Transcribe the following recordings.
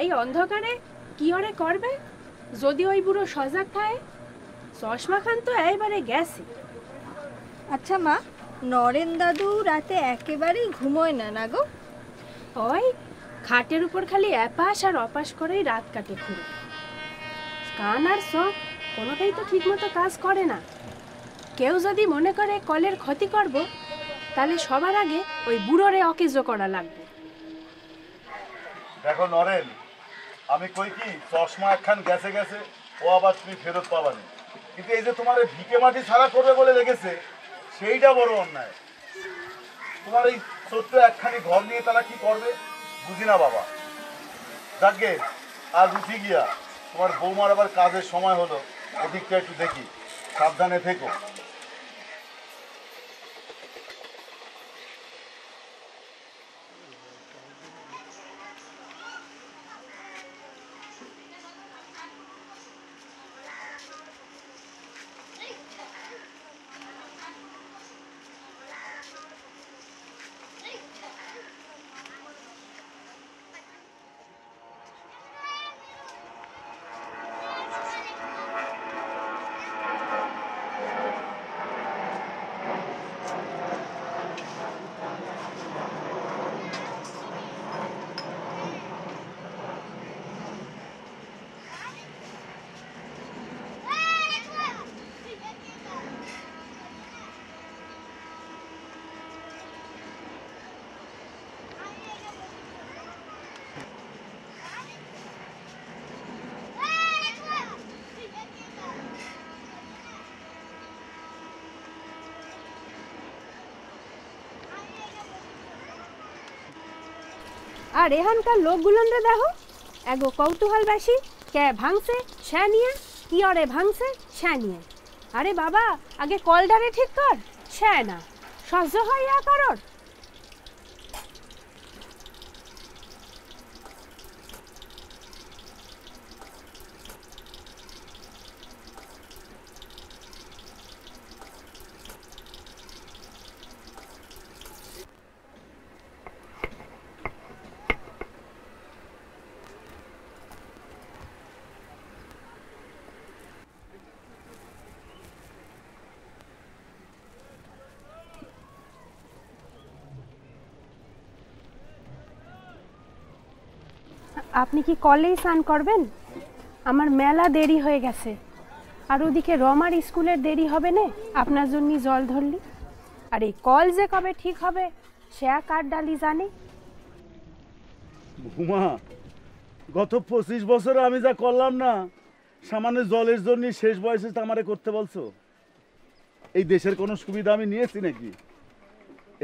এই অন্ধকারে কি ওরে করবে? যদি ওই বুড়ো সজাগ খায় চশমা খান তো এইবারে গেছে। আচ্ছা মা নরেন দাদু রাতে একেবারেই ঘুমোয় না না গো? ওই খাটের উপর খালি এপাশ আর অপাশ করেই রাত কাটে ঘুরে কান আর চোখ কোনোটাই তো ঠিকমতো কাজ করে না। কেউ যদি মনে করে কলের ক্ষতি করব, তাহলে সবার আগে ওই বুড়োরে অকেজ করা লাগবে। দেখো নরেন, আমি কই কি, চশমা একখান গেছে গেছে, ও আবার তুমি ফেরত পাবানি কিন্তু এই যে তোমার ভিকে মাটি ছাড়া করবে বলে লেগেছে, সেইটা বড় অন্যায়। তোমার এই ছোট্ট একখানি ঘর নিয়ে তারা কি করবে? বুঝি না বাবা। যাকে, আর উঠি গিয়া, তোমার বৌমার আবার কাজের সময় হলো ওদিকটা একটু দেখি। সাবধানে থেকো। আর এখানকার লোকগুলনরে দেখো। এগো কৌতূহল বেশি কে ভাঙছে স্যা নিয়ে, কি অরে ভাঙছে স্যা নিয়ে। আরে বাবা, আগে কলডারে ঠিক কর স্যা না। সহ্য হয় ইয়া কারোর আপনি কি কলেই স্নান করবেন? আমার মেলা দেরি হয়ে গেছে। আর ওদিকে রমার স্কুলের দেরি হবে না, আপনার জন্য জল ধরলি। আর এই কল যে কবে ঠিক হবে, সে কার ডালি জানে? ঘুমা গত পঁচিশ বছরে আমি যা করলাম না, সামান্য জলের জন্য শেষ বয়সে আমারে করতে বলছো। এই দেশের কোনো সুবিধা আমি নিয়েছি নাকি?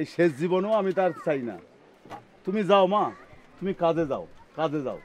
এই শেষ জীবনেও আমি তার চাই না। তুমি যাও মা, তুমি কাজে যাও। কাজে যাও।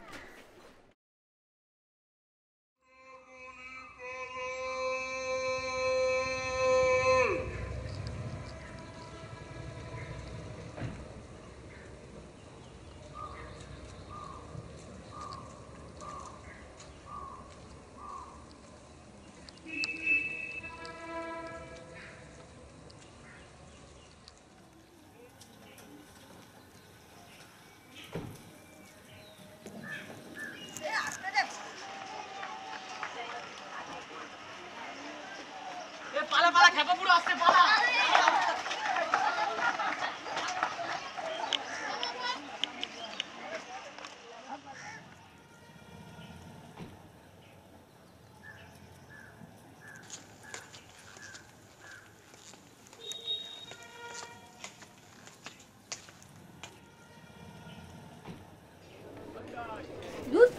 দুধ?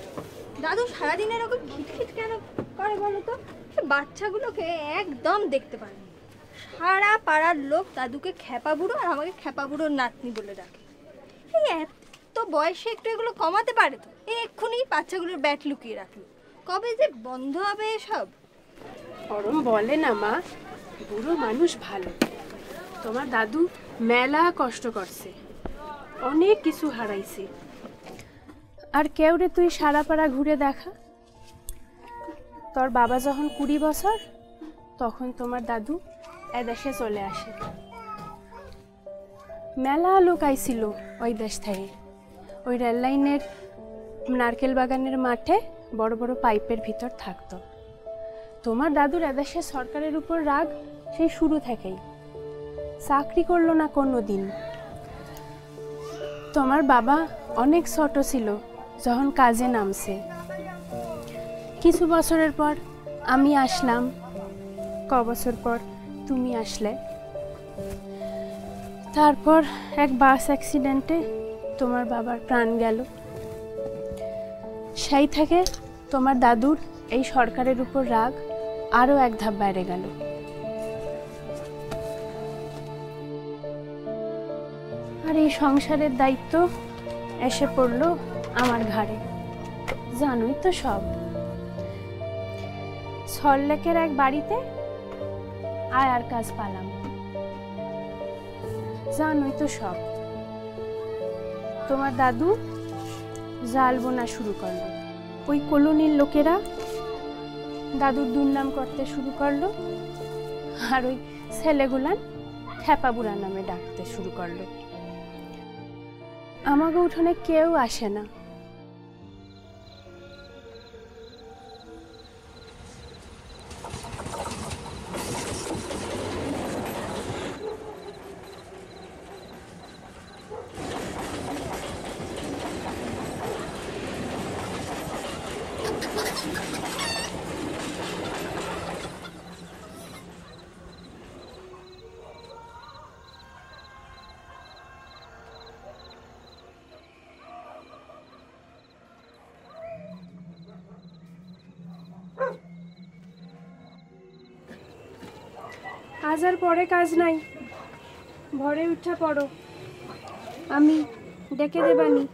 দাদু সারাদিন এরকম খিটখিট কেন করে বলো তো? বাচ্চাগুলোকে একদম দেখতে পারে না। সারা পাড়ার লোক দাদুকে খেপা বুড়ো আর আমাকে খেপা বুড়োর নাতনি বলে ডাকে। এই এত বয়সে একটু এগুলো কমাতে পারে তো? এই এক্ষুনি বাচ্চাগুলোর ব্যাট লুকিয়ে রাখল। কবে যে বন্ধ হবে এসব? গরম বলে না, মা। বুড়ো মানুষ ভালো। তোমার দাদু মেলা কষ্ট করছে। অনেক কিছু হারাইছে। আর কেউ রে তুই সারা পাড়া ঘুরে দেখা? তোর বাবা যখন কুড়ি বছর, তখন তোমার দাদু এদেশে চলে আসে। মেলা লোক আইছিল ওই দেশ থেকে। ওই রেল লাইনের নারকেল বাগানের মাঠে বড় বড় পাইপের ভিতর থাকতো। তোমার দাদুর এদেশে সরকারের উপর রাগ সেই শুরু থেকেই। চাকরি করল না কোনো দিন তোমার বাবা অনেক ছোট ছিল, যখন কাজে নামছে। কিছু বছরের পর আমি আসলাম। ক বছর পর তুমি আসলে? তারপর এক বাস অ্যাক্সিডেন্টে তোমার বাবার প্রাণ গেল। সেই থেকে তোমার দাদুর এই সরকারের উপর রাগ আরও এক ধাপ বাইরে গেল। আর এই সংসারের দায়িত্ব এসে পড়ল আমার ঘাড়ে। জানোই তো সব। সল্লেকের এক বাড়িতে? আয়ার কাজ পালাম। জানোই তো সব। তোমার দাদু জাল বোনা শুরু করল। ওই কলোনির লোকেরা দাদুর দুর্নাম করতে শুরু করল। আর ওই ছেলেগুলান খেপা বুড়া নামে ডাকতে শুরু করল। আমাকে উঠোনে কেউ আসে না। আজ আর পরে কাজ নাই। ভরে উঠা পড়ো। আমি ডেকে দেবানি।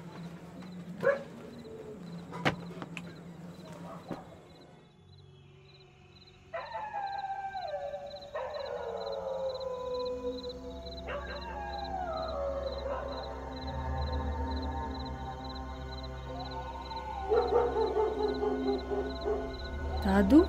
দাদু?